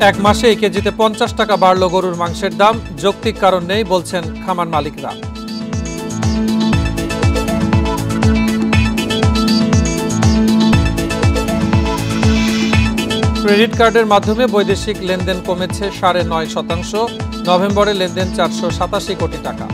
এক মাসে এই কেজিতে পঞ্চাশ টাকা বাড়ল গরুর মাংসের দাম। যৌক্তিক কারণ নেই, বলছেন খামার মালিকরা। ক্রেডিট কার্ডের মাধ্যমে বৈদেশিক লেনদেন কমেছে সাড়ে নয় শতাংশ। নভেম্বরে লেনদেন চারশো সাতাশি কোটি টাকা।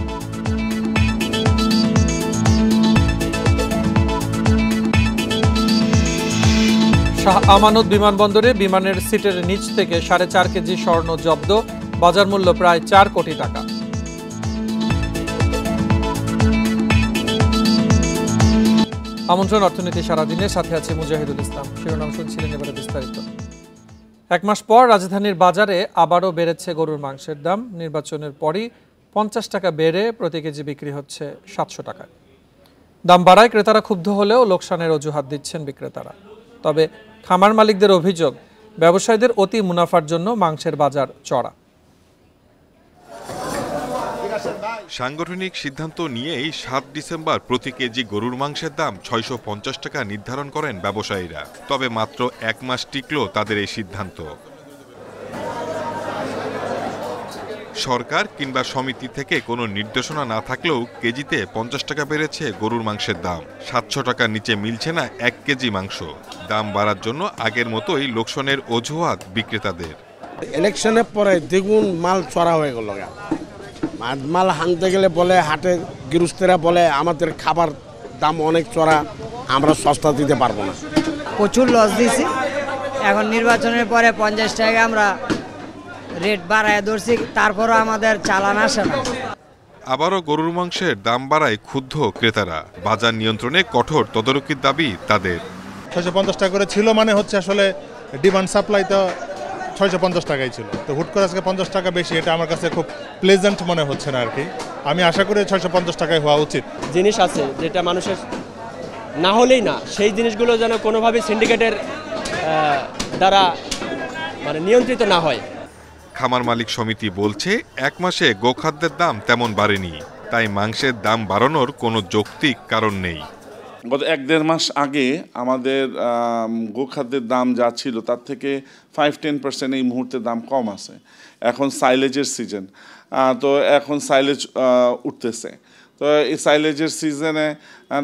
শাহ আমানত বিমানবন্দরে বিমানের সিটের নিচ থেকে সাড়ে চার কেজি স্বর্ণ জব্দ, বাজার মূল্য প্রায় চার কোটি টাকা। আমন্ত্রণ অর্থনীতি সারাদিনের, সাথে আছে মুজাহিদুল ইসলাম। শিরোনাম শুনছিলেন এবারে বিস্তারিত। এক মাস পর রাজধানীর বাজারে আবারও বেড়েছে গরুর মাংসের দাম। নির্বাচনের পরই পঞ্চাশ টাকা বেড়ে প্রতি কেজি বিক্রি হচ্ছে সাতশো টাকায়। দাম বাড়ায় ক্রেতারা ক্ষুব্ধ হলেও লোকসানের অজুহাত দিচ্ছেন বিক্রেতারা। তবে খামার মালিকদের অভিযোগ, ব্যবসায়ীদের অতি মুনাফার জন্য মাংসের বাজার চড়া। সাংগঠনিক সিদ্ধান্ত নিয়েই সাত ডিসেম্বর প্রতি কেজি গরুর মাংসের দাম ছয়শো পঞ্চাশ টাকা নির্ধারণ করেন ব্যবসায়ীরা। তবে মাত্র এক মাস টিকল তাদের এই সিদ্ধান্ত। সরকার কিংবা সমিতি থেকে কোনো নির্দেশনা না থাকলেও কেজিতে পঞ্চাশ টাকা বেড়েছে গরুর মাংসের দাম। সাতশো টাকার নিচে মিলছে না এক কেজি মাংস। দাম বাড়ার জন্য আগের মতোই লোকসানের অজুহাত বিক্রেতাদের। ইলেকশনের পরে দ্বিগুণ মাল চড়া হয়ে গেল। মাল হানতে গেলে বলে হাটে গৃহস্থেরা বলে আমাদের খাবার দাম অনেক চড়া আমরা সস্তা দিতে পারব না। প্রচুর লস দিছি এখন নির্বাচনের পরে পঞ্চাশ টাকা আমরা রেট বাড়ায় ধরছি তারপরও আমাদের চালান আসে না। আবারও গরুর মাংসের দাম বাড়ায় ক্ষুব্ধ ক্রেতারা। বাজার নিয়ন্ত্রণে কঠোর তদারকির দাবি তাদের। ছয়শো পঞ্চাশ টাকা করে ছিল মানে হচ্ছে আসলে ডিমান্ড সাপ্লাই তো ছয়শো পঞ্চাশ টাকাই ছিল। তো হুট করে আজকে পঞ্চাশ টাকা বেশি এটা আমার কাছে খুব প্লেজেন্ট মনে হচ্ছে না আর কি আমি আশা করি ছয়শো পঞ্চাশ টাকায় হওয়া উচিত। জিনিস আছে যেটা মানুষের না হলেই না সেই জিনিসগুলো যেন কোনোভাবে সিন্ডিকেটের দ্বারা মানে নিয়ন্ত্রিত না হয়। খামার মালিক সমিতি বলছে, এক মাসে গোখাদ্যের দাম তেমন বাড়েনি, তাই মাংসের দাম বাড়ানোর কোনো যৌক্তিক কারণ নেই। গত এক দেড় মাস আগে আমাদের গোখাদ্যের দাম যা ছিল তার থেকে ফাইভ টেন পার্সেন্ট এই মুহূর্তে দাম কম আছে। এখন সাইলেজের সিজন তো এখন সাইলেজ উঠতেছে। তো এই সাইলেজের সিজনে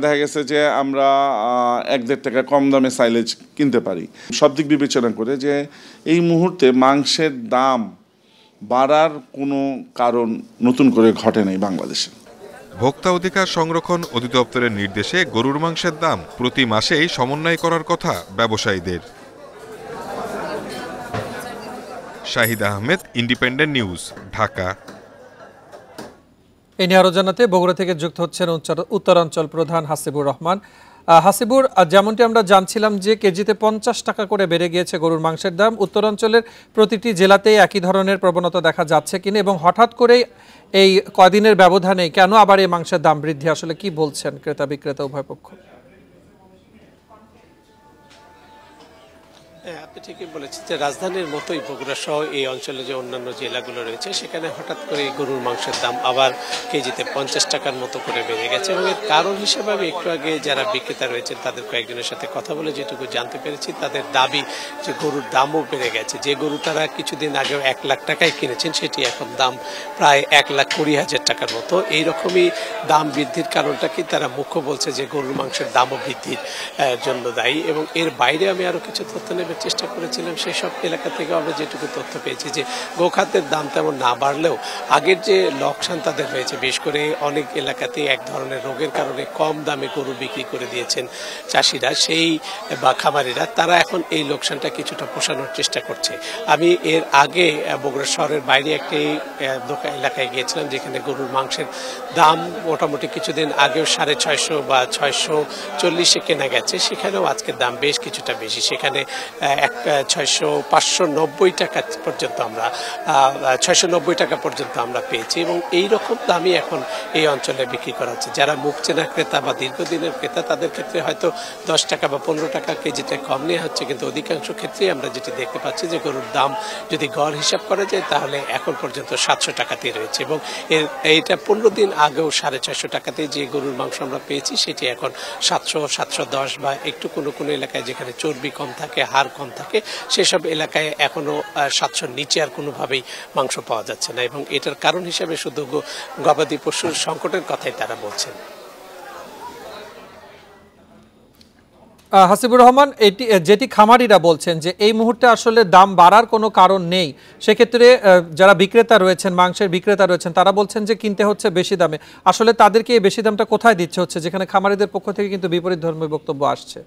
দেখা গেছে যে আমরা এক দেড় টাকা কম দামে সাইলেজ কিনতে পারি। সব দিক বিবেচনা করে যে এই মুহূর্তে মাংসের দাম বাড়ার কোনো কারণ নতুন করে ঘটে নাই বাংলাদেশে। ভোক্তা অধিকার সংরক্ষণ অধিদপ্তরের নির্দেশে গরুর মাংসের দাম প্রতি মাসেই সমন্বয় করার কথা ব্যবসায়ীদের। Shahid Ahmed Independent News Dhaka. এ নিয়ে আরও জানাতে বগুড়া থেকে যুক্ত হচ্ছেন উত্তরাঞ্চল প্রধান হাসিবুর রহমান। হাসিবুর যেমনটি আমরা জানছিলাম যে কেজিতে পঞ্চাশ টাকা করে বেড়ে গিয়েছে গরুর মাংসের দাম, উত্তরাঞ্চলের প্রতিটি জেলাতেই একই ধরনের প্রবণতা দেখা যাচ্ছে কিনা এবং হঠাৎ করেই এই কদিনের ব্যবধানে কেন আবার এই মাংসের দাম বৃদ্ধি? আসলে কি বলছেন ক্রেতা বিক্রেতা উভয় পক্ষ? হ্যাঁ আপনি ঠিকই বলেছেন যে রাজধানীর মতোই বগুড়া সহ এই অঞ্চলে যে অন্যান্য জেলাগুলো রয়েছে, সেখানে হঠাৎ করে গরুর মাংসের দাম আবার কেজিতে পঞ্চাশ টাকার মতো করে বেড়ে গেছে এবং এর কারণ হিসেবে আমি একটু আগে যারা বিক্রেতা রয়েছেন তাদের কয়েকজনের সাথে কথা বলে যেটুকু জানতে পেরেছি, তাদের দাবি যে গরুর দামও বেড়ে গেছে। যে গরু তারা কিছুদিন আগেও এক লাখ টাকায় কিনেছেন, সেটি এখন দাম প্রায় এক লাখ কুড়ি হাজার টাকার মতো। এইরকমই দাম বৃদ্ধির কারণটা কি তারা মুখ্য বলছে যে গরুর মাংসের দামও বৃদ্ধির জন্য দায়ী এবং এর বাইরে আমি আরও কিছু তথ্য চেষ্টা করেছিলাম, সেই সব এলাকা থেকে আমরা যেটুকু তথ্য পেয়েছি যে গোখাদ্যের দাম তেমন না বাড়লেও আগের যে লোকসান তাদের হয়েছে বিশেষ করে অনেক এলাকাতে এক ধরনের রোগের কারণে কম দামে গরু বিক্রি করে দিয়েছেন চাষিরা, সেই বা খামারিরা। তারা এখন এই লোকসানটা কিছুটা পোষানোর চেষ্টা করছে। আমি এর আগে বগুড়া শহরের বাইরে একটি দোকান এলাকায় গিয়েছিলাম যেখানে গরুর মাংসের দাম মোটামুটি কিছুদিন আগেও সাড়ে ছয়শো বা ছয়শো চল্লিশে কেনা গেছে। সেখানেও আজকের দাম বেশ কিছুটা বেশি। সেখানে এক ছয়শো পাঁচশো নব্বই টাকা পর্যন্ত আমরা ছয়শো নব্বই টাকা পর্যন্ত আমরা পেয়েছি এবং এই রকম দামই এখন এই অঞ্চলে বিক্রি করা হচ্ছে। যারা মুখ চেনা ক্রেতা বা দীর্ঘদিনের ক্রেতা, তাদের ক্ষেত্রে হয়তো দশ টাকা বা পনেরো টাকা কেজিতে কম নেওয়া হচ্ছে, কিন্তু অধিকাংশ ক্ষেত্রেই আমরা যেটি দেখতে পাচ্ছি যে গরুর দাম যদি গড় হিসাব করা যায়, তাহলে এখন পর্যন্ত সাতশো টাকাতেই রয়েছে এবং এর, এইটা পনেরো দিন আগেও সাড়ে ছয়শো টাকাতে যে গরুর মাংস আমরা পেয়েছি, সেটি এখন সাতশো সাতশো দশ বা একটু কোনো কোনো এলাকায় যেখানে চর্বি কম থাকে, হাড় আরও কম থাকে। সেসব এলাকায় এখনও সাতশোর নিচে আর কোনোভাবেই মাংস পাওয়া যাচ্ছে না এবং এটার কারণ হিসেবে শুধু গবাদি পশুর সংকটের কথাই তারা বলছেন। হাসিবুর রহমান, এটি যেটি খামারিরা বলছেন যে এই মুহূর্তে আসলে দাম বাড়ার কোনো কারণ নেই। সেক্ষেত্রে যারা বিক্রেতা রয়েছেন, মাংসের বিক্রেতা রয়েছেন, তারা বলছেন যে কিনতে হচ্ছে বেশি দামে। আসলে তাদেরকে এই বেশি দামটা কোথায় দিচ্ছে হচ্ছে, যেখানে খামারিদের পক্ষ থেকে কিন্তু বিপরীত ধর্মীয় বক্তব্য আসছে।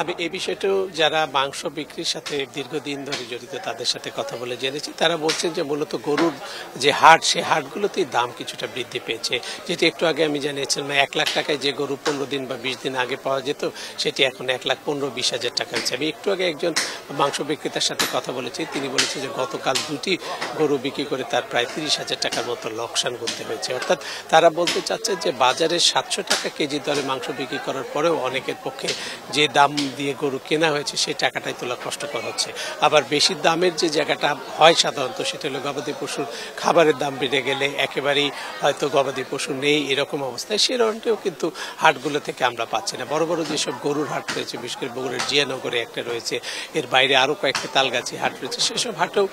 আমি এই বিষয়টাও যারা মাংস বিক্রির সাথে দীর্ঘদিন ধরে জড়িত তাদের সাথে কথা বলে জেনেছি। তারা বলছেন যে মূলত গরুর যে হাট সে হাটগুলোতেই দাম কিছুটা বৃদ্ধি পেয়েছে। যেটি একটু আগে আমি জানিয়েছিলাম এক লাখ টাকায় যে গরু পনেরো দিন বা বিশ দিন আগে পাওয়া যেত, সেটি এখন এক লাখ পনেরো, বিশ হাজার টাকা হচ্ছে আমি একটু আগে একজন মাংস বিক্রেতার সাথে কথা বলেছি। তিনি বলেছেন যে গতকাল দুটি গরু বিক্রি করে তার প্রায় তিরিশ হাজার টাকার মতো লোকসান করতে হয়েছে। অর্থাৎ তারা বলতে চাচ্ছেন যে বাজারে সাতশো টাকা কেজি দরে মাংস বিক্রি করার পরেও অনেকের পক্ষে যে দাম দিয়ে গরু কেনা হয়েছে, সেই টাকাটাই তোলা কষ্টকর হচ্ছে। আবার বেশি দামের যে জায়গাটা হয় সাধারণত, সেটা হলো গবাদি পশুর খাবারের দাম বেড়ে গেলে একেবারেই হয়তো গবাদি পশু নেই এরকম অবস্থায় সেরকমটিও কিন্তু হাটগুলো থেকে আমরা পাচ্ছি না। বড় বড় যেসব গরুর হাট রয়েছে, বিশেষ করে বগুড়ার জিয়ানগরে একটা রয়েছে, এর বাইরে আরও কয়েকটি তালগাছি হাট রয়েছে, সেসব হাটেও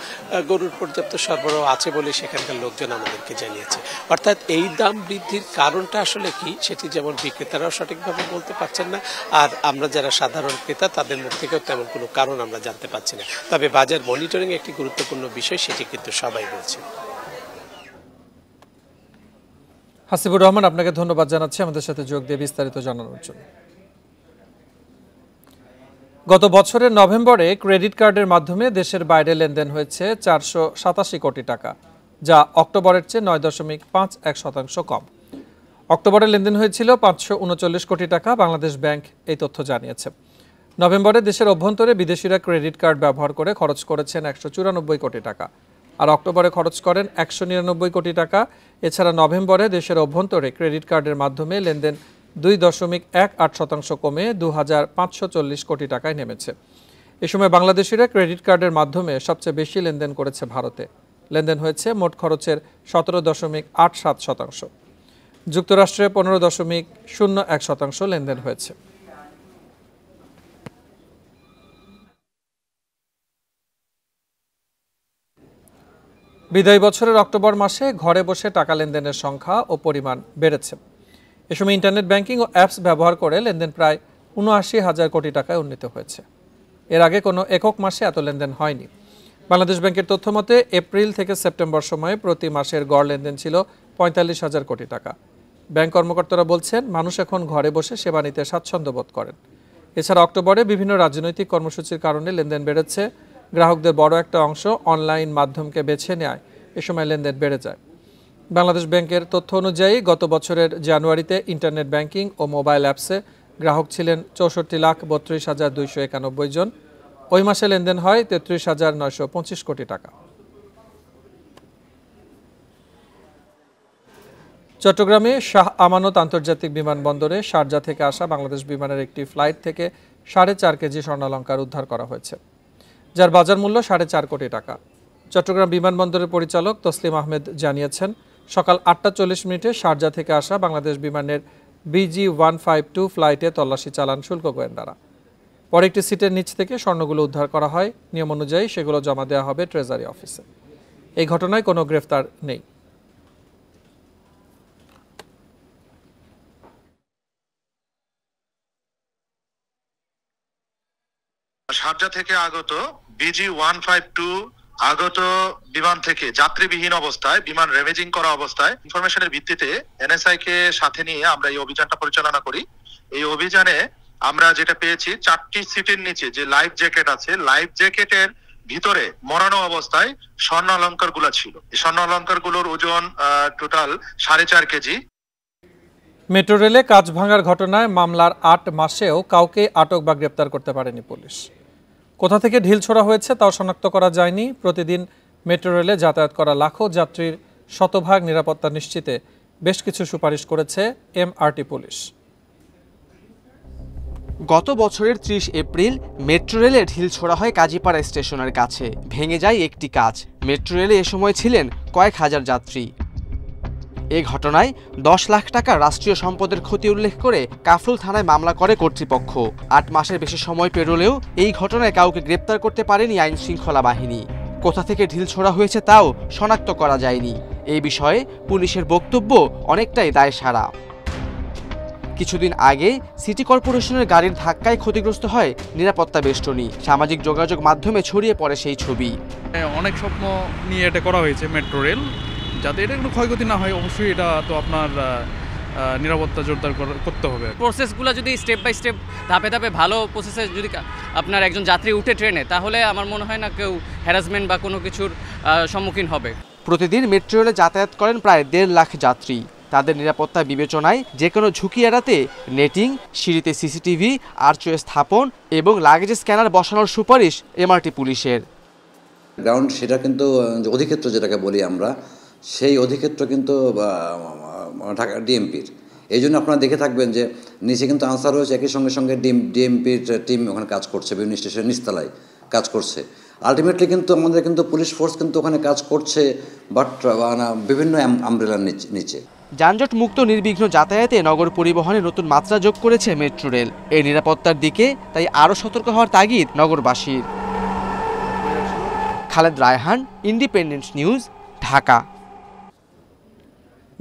গরুর পর্যাপ্ত সরবরাহ আছে বলে সেখানকার লোকজন আমাদেরকে জানিয়েছে। অর্থাৎ এই দাম বৃদ্ধির কারণটা আসলে কি, সেটি যেমন বিক্রেতারাও সঠিকভাবে বলতে পারছেন না, আর আমরা যারা সাধারণ ক্রেতা, তাদের মুখ থেকেও তেমন কোনো কারণ আমরা জানতে পারছি না। তবে বাজার মনিটরিং একটি গুরুত্বপূর্ণ বিষয়, সেটি কিন্তু সবাই বলছে। হাসিবুর রহমান, আপনাকে ধন্যবাদ জানাচ্ছি আমাদের সাথে যোগ দিয়ে বিস্তারিত জানানোর জন্য। গত বছরের নভেম্বরে ক্রেডিট কার্ডের মাধ্যমে দেশের বাইরে লেনদেন হয়েছে চারশো সাতাশি কোটি টাকা, যা অক্টোবরের চেয়ে নয় দশমিক পাঁচ এক শতাংশ কম। অক্টোবরে লেনদেন হয়েছিল পাঁচশো উনচল্লিশ কোটি টাকা, বাংলাদেশ ব্যাংক এই তথ্য জানিয়েছে। নভেম্বরে দেশের অভ্যন্তরে বিদেশিরা ক্রেডিট কার্ড ব্যবহার করে খরচ করেছেন একশো চুরানব্বই কোটি টাকা। আর অক্টোবরে খরচ করেন একশো নিরানব্বই কোটি টাকা। এছাড়া নভেম্বরে দেশের অভ্যন্তরে ক্রেডিট কার্ডের মাধ্যমে লেনদেন দুই দশমিক এক আট শতাংশ কমে দু হাজার পাঁচশো চল্লিশ কোটি টাকায় নেমেছে। এ সময় বাংলাদেশিরা ক্রেডিট কার্ডের মাধ্যমে সবচেয়ে বেশি লেনদেন করেছে ভারতে। লেনদেন হয়েছে মোট খরচের সতেরো দশমিক আট সাত শতাংশ। যুক্তরাষ্ট্রে পনেরো দশমিক শূন্য এক শতাংশ লেনদেন হয়েছে। বিদায়ী বছরের অক্টোবর মাসে ঘরে বসে টাকা লেনদেনের সংখ্যা ও পরিমাণ বেড়েছে। এ সময় ইন্টারনেট ব্যাংকিং ও অ্যাপস ব্যবহার করে লেনদেন প্রায় উনআশি হাজার কোটি টাকায় উন্নীত হয়েছে। এর আগে কোনো একক মাসে এত লেনদেন হয়নি। বাংলাদেশ ব্যাংকের তথ্য মতে, এপ্রিল থেকে সেপ্টেম্বর সময়ে প্রতি মাসের গড় লেনদেন ছিল পঁয়তাল্লিশ হাজার কোটি টাকা। ব্যাংক কর্মকর্তারা বলছেন, মানুষ এখন ঘরে বসে সেবা নিতে স্বাচ্ছন্দ্য বোধ করেন। এছাড়া অক্টোবরে বিভিন্ন রাজনৈতিক কর্মসূচির কারণে লেনদেন বেড়েছে। গ্রাহকদের বড় একটা অংশ অনলাইন মাধ্যমকে বেছে নেয়। এ সময় লেনদেন বেড়ে যায়। বাংলাদেশ ব্যাংকের তথ্য অনুযায়ী, গত বছরের জানুয়ারিতে ইন্টারনেট ব্যাংকিং ও মোবাইল অ্যাপসে গ্রাহক ছিলেন চৌষট্টি লাখ বত্রিশ হাজার দুইশো একানব্বই জন। ওই মাসে লেনদেন হয় তেত্রিশ হাজার নয়শো পঁচিশ কোটি টাকা। চট্টগ্রামে শাহ আমানত আন্তর্জাতিক বিমানবন্দরে শারজা থেকে আসা বাংলাদেশ বিমানের একটি ফ্লাইট থেকে সাড়ে চার কেজি স্বর্ণালঙ্কার উদ্ধার করা হয়েছে। যার বাজার মূল্য সাড়ে চার কোটি টাকা। চট্টগ্রাম বিমানবন্দরের পরিচালক তসলিম আহমেদ জানিয়েছেন, সকাল আটটা চল্লিশ মিনিটে শারজা থেকে আসা বাংলাদেশ বিমানের বিজি ওয়ান ফাইভ টু ফ্লাইটে তল্লাশি চালান শুল্ক গোয়েন্দারা। পরে একটি সিটের নিচ থেকে স্বর্ণগুলো উদ্ধার করা হয়। নিয়ম অনুযায়ী সেগুলো জমা দেওয়া হবে ট্রেজারি অফিসে। এই ঘটনায় কোনো গ্রেফতার নেই। শারজা থেকে আগত বিজি ওয়ান ফাইভ টু আগত বিমান থেকে যাত্রীবিহীন অবস্থায়, বিমান রেমেজিং করা অবস্থায় ইনফরমেশনের ভিত্তিতে এনএসআই কে সাথে নিয়ে আমরা এই অভিযানটা পরিচালনা করি। এই অভিযানে আমরা যেটা পেয়েছি, চারটি সিটের নিচে যে লাইফ জ্যাকেট আছে লাইফ জ্যাকেটের ভিতরে মরানো অবস্থায় স্বর্ণ অলঙ্কারগুলা ছিল স্বর্ণ অলঙ্কারগুলোর ওজন টোটাল সাড়ে চার কেজি। মেট্রো রেলে কাজ ভাঙার ঘটনায় মামলার আট মাসেও কাউকে আটক বা গ্রেপ্তার করতে পারেনি পুলিশ। কোথা থেকে ঢিল ছোড়া হয়েছে তাও শনাক্ত করা যায়নি। প্রতিদিন মেট্রো রেলে যাতায়াত করা লাখো যাত্রীর শতভাগ নিরাপত্তা নিশ্চিতে বেশ কিছু সুপারিশ করেছে এমআরটি পুলিশ। গত বছরের ত্রিশ এপ্রিল মেট্রো রেলে ঢিল ছোড়া হয় কাজীপাড়া স্টেশনের কাছে। ভেঙে যায় একটি কাজ। মেট্রো রেলে এ সময় ছিলেন কয়েক হাজার যাত্রী। এ ঘটনায় দশ লাখ টাকা রাষ্ট্রীয় সম্পদের ক্ষতি উল্লেখ করে কাফরুল থানায় মামলা করে কর্তৃপক্ষ। আট মাসের বেশি সময় পেরোলেও এই ঘটনায় কাউকে গ্রেপ্তার করতে পারেনি আইন শৃঙ্খলা বাহিনী। কোথা থেকে ঢিল ছোড়া হয়েছে তাও শনাক্ত করা যায়নি। এই বিষয়ে পুলিশের বক্তব্য অনেকটাই দায় সারা। কিছুদিন আগে সিটি কর্পোরেশনের গাড়ির ধাক্কায় ক্ষতিগ্রস্ত হয় নিরাপত্তা বেষ্টনী। সামাজিক যোগাযোগ মাধ্যমে ছড়িয়ে পড়ে সেই ছবি। অনেক স্বপ্ন নিয়ে এটা করা হয়েছে মেট্রো রেল। যাতে এটা একটু ক্ষয়ক্ষতি না হয় অবশ্যই এটা তো আপনার নিরাপত্তা জোরদার করতে হবে। প্রসেসগুলো যদি স্টেপ বাই স্টেপ ধাপে ধাপে ভালো প্রসেসে যদি আপনার একজন যাত্রী উঠে ট্রেনে তাহলে আমার মনে হয় না কেউ হ্যারাসমেন্ট বা কোনো কিছুর সম্মুখীন হবে। প্রতিদিন মেট্রো রেলে যাতায়াত করেন প্রায় দেড় লাখ যাত্রী। তাদের নিরাপত্তা বিবেচনায় যে কোনো ঝুঁকি এড়াতে নেটিং সিঁড়িতে সিসিটিভি আর্চওয়ে স্থাপন এবং লাগেজ স্ক্যানার বসানোর সুপারিশ এমআরটি পুলিশের। গ্রাউন্ড সেটা কিন্তু অধিক্ষেত্র যেটাকে বলি আমরা সেই অধিক্ষেত্র কিন্তু ঢাকা ডিএমপির। এই জন্য আপনারা দেখে থাকবেন যে, নিচে কিন্তু আনসার হয়েছে একই সঙ্গে সঙ্গে ডিএম ডিএমপির টিম ওখানে কাজ করছে, বিভিন্ন স্টেশনের নিচতলায় কাজ করছে। আলটিমেটলি কিন্তু আমাদের কিন্তু পুলিশ ফোর্স কিন্তু ওখানে কাজ করছে, বাট বিভিন্ন আমব্রেলার নিচে। যানজট মুক্ত নির্বিঘ্ন যাতায়াতে নগর পরিবহনে নতুন মাত্রা যোগ করেছে মেট্রো রেল। এই নিরাপত্তার দিকে তাই আরও সতর্ক হওয়ার তাগিদ নগরবাসীর। Khaled Raihan, Independent News, Dhaka.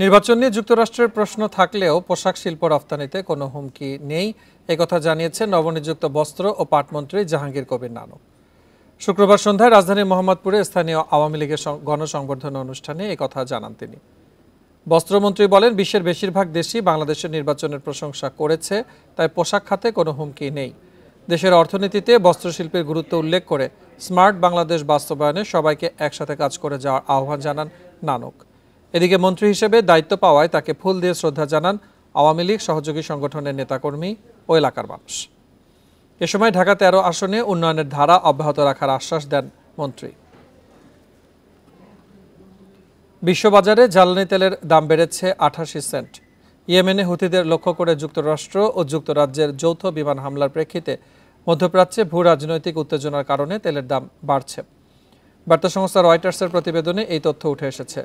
নির্বাচন নিয়ে যুক্তরাষ্ট্রের প্রশ্ন থাকলেও পোশাক শিল্প রফতানিতে কোনো হুমকি নেই। একথা জানিয়েছেন নবনিযুক্ত বস্ত্র ও পাটমন্ত্রী জাহাঙ্গীর কবির নানক শুক্রবার সন্ধ্যায় রাজধানীর মোহাম্মদপুরে স্থানীয় আওয়ামী লীগের গণসংবর্ধনা অনুষ্ঠানে একথা জানান তিনি। বস্ত্রমন্ত্রী বলেন, বিশ্বের বেশিরভাগ দেশই বাংলাদেশের নির্বাচনের প্রশংসা করেছে, তাই পোশাক খাতে কোনো হুমকি নেই। দেশের অর্থনীতিতে বস্ত্রশিল্পের গুরুত্ব উল্লেখ করে স্মার্ট বাংলাদেশ বাস্তবায়নে সবাইকে একসাথে কাজ করে যাওয়ার আহ্বান জানান নানক। এদিকে মন্ত্রী হিসেবে দায়িত্ব পাওয়ায় তাকে ফুল দিয়ে শ্রদ্ধা জানান আওয়ামী লীগ সহযোগী সংগঠনের নেতাকর্মী ও এলাকার মানুষ। এ সময় ঢাকা তেরো আসনে উন্নয়নের ধারা অব্যাহত রাখার আশ্বাস দেন মন্ত্রী। বিশ্ববাজারে জ্বালানি তেলের দাম বেড়েছে আঠাশি সেন্ট। ইয়েমেনে হুতিদের লক্ষ্য করে যুক্তরাষ্ট্র ও যুক্তরাজ্যের যৌথ বিমান হামলার প্রেক্ষিতে মধ্যপ্রাচ্যে ভূ রাজনৈতিক উত্তেজনার কারণে তেলের দাম বাড়ছে। বার্তা সংস্থা রয়টার্সের প্রতিবেদনে এই তথ্য উঠে এসেছে।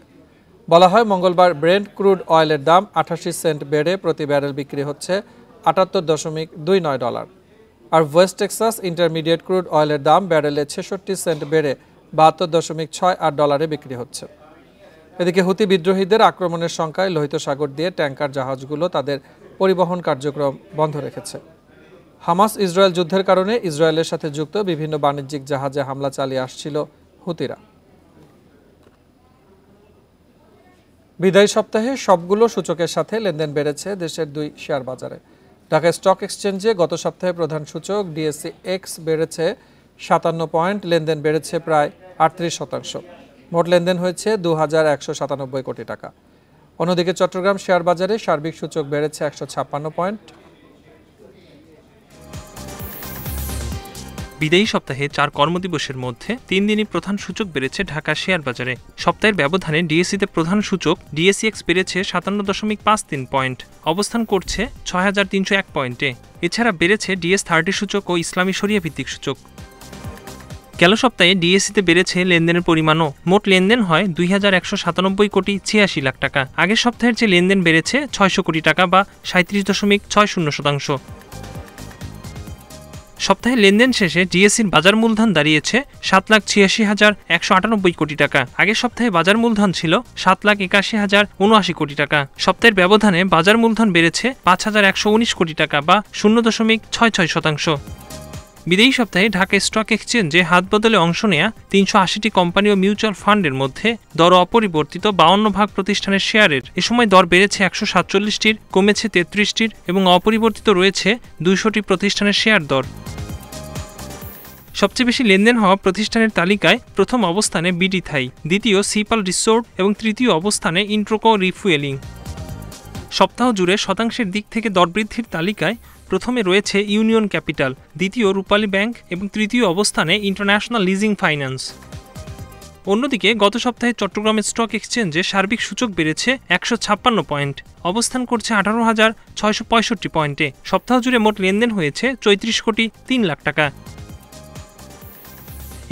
বলা হয়, মঙ্গলবার ব্রেন্ট ক্রুড অয়েলের দাম আঠাশি সেন্ট বেড়ে প্রতি ব্যারেল বিক্রি হচ্ছে আটাত্তর দশমিক দুই নয় ডলার। আর ওয়েস্ট টেক্সাস ইন্টারমিডিয়েট ক্রুড অয়েলের দাম ব্যারেলে ছেষট্টি সেন্ট বেড়ে বাহাত্তর দশমিক ছয় আট ডলারে বিক্রি হচ্ছে। এদিকে হুতি বিদ্রোহীদের আক্রমণের সংখ্যায় লোহিত সাগর দিয়ে ট্যাঙ্কার জাহাজগুলো তাদের পরিবহন কার্যক্রম বন্ধ রেখেছে। হামাস ইসরায়েল যুদ্ধের কারণে ইসরায়েলের সাথে যুক্ত বিভিন্ন বাণিজ্যিক জাহাজে হামলা চালিয়ে আসছিল হুতিরা। বিদায়ী সপ্তাহে সবগুলো সূচকের সাথে লেনদেন বেড়েছে দেশের দুই শেয়ার বাজারে। ঢাকা স্টক এক্সচেঞ্জে গত সপ্তাহে প্রধান সূচক ডিএসসি এক্স বেড়েছে সাতান্ন পয়েন্ট, লেনদেন বেড়েছে প্রায় আটত্রিশ শতাংশ। মোট লেনদেন হয়েছে দু হাজার একশো সাতানব্বই কোটি টাকা। অন্যদিকে চট্টগ্রাম শেয়ার বাজারে সার্বিক সূচক বেড়েছে একশো ছাপ্পান্ন পয়েন্ট বিদায়ী সপ্তাহে চার কর্মদিবসের মধ্যে তিন দিনই প্রধান সূচক বেড়েছে ঢাকা শেয়ার বাজারে। সপ্তাহের ব্যবধানে ডিএসসিতে প্রধান সূচক ডিএসসিএক্স বেড়েছে সাতান্ন দশমিক পাঁচ তিন পয়েন্ট। অবস্থান করছে ছয় হাজার তিনশো এক পয়েন্টে। এছাড়া বেড়েছে ডিএস থার্টি সূচক ও ইসলামী শরিয়া ভিত্তিক সূচক। গেল সপ্তাহে ডিএসসিতে বেড়েছে লেনদেনের পরিমাণও। মোট লেনদেন হয় দুই হাজার একশো সাতানব্বই কোটি ছিয়াশি লাখ টাকা। আগের সপ্তাহের যে লেনদেন বেড়েছে ছয়শো কোটি টাকা বা সাঁত্রিশ দশমিক ছয় শূন্য শতাংশ। সপ্তাহে লেনদেন শেষে জিএসসির বাজার মূলধন দাঁড়িয়েছে সাত লাখ ছিয়াশি হাজার একশো আটানব্বই কোটি টাকা। আগের সপ্তাহে বাজার মূলধন ছিল সাত লাখ একাশি হাজার উনআশি কোটি টাকা। সপ্তাহের ব্যবধানে বাজার মূলধন বেড়েছে পাঁচ হাজার একশো উনিশ কোটি টাকা বা শূন্য দশমিক ছয় ছয় শতাংশ। বিদেয়ী সপ্তাহে ঢাকা স্টক এক্সচেঞ্জে হাত বদলে অংশ নেয়া তিনশো আশিটি কোম্পানি ও মিউচুয়াল ফান্ডের মধ্যে দর অপরিবর্তিত বাউন্ন ভাগ প্রতিষ্ঠানের শেয়ারের। এ সময় দর বেড়েছে একশো সাতচল্লিশটির, কমেছে তেত্রিশটির এবং অপরিবর্তিত রয়েছে দুইশোটি প্রতিষ্ঠানের শেয়ার দর। সবচেয়ে বেশি লেনদেন হওয়া প্রতিষ্ঠানের তালিকায় প্রথম অবস্থানে বিডি থাই, দ্বিতীয় সিপাল রিসোর্ট এবং তৃতীয় অবস্থানে ইন্ট্রোকো রিফুয়েলিং। সপ্তাহ জুড়ে শতাংশের দিক থেকে দর বৃদ্ধির তালিকায় প্রথমে রয়েছে ইউনিয়ন ক্যাপিটাল, দ্বিতীয় রূপালী ব্যাংক এবং তৃতীয় অবস্থানে ইন্টারন্যাশনাল লিজিং ফাইন্যান্স। অন্যদিকে গত সপ্তাহে চট্টগ্রামের স্টক এক্সচেঞ্জে সার্বিক সূচক বেড়েছে একশো ছাপ্পান্ন পয়েন্ট, অবস্থান করছে আঠারো হাজার ছয়শো পঁয়ষট্টি পয়েন্টে। সপ্তাহ জুড়ে মোট লেনদেন হয়েছে চৈত্রিশ কোটি তিন লাখ টাকা।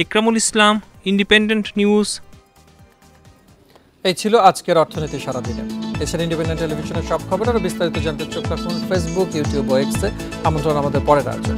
ইকরামুল ইসলাম, ইন্ডিপেন্ডেন্ট নিউজ এই ছিল আজকের অর্থনীতি সারাদিনের। এছাড়া ইন্ডিপেন্ডেন্ট টেলিভিশনের সব খবর আরও বিস্তারিত জানতে চোখ রাখুন ফেসবুক ইউটিউব ও এক্সে আমন্ত্রণ আমাদের পরের আয়োজন।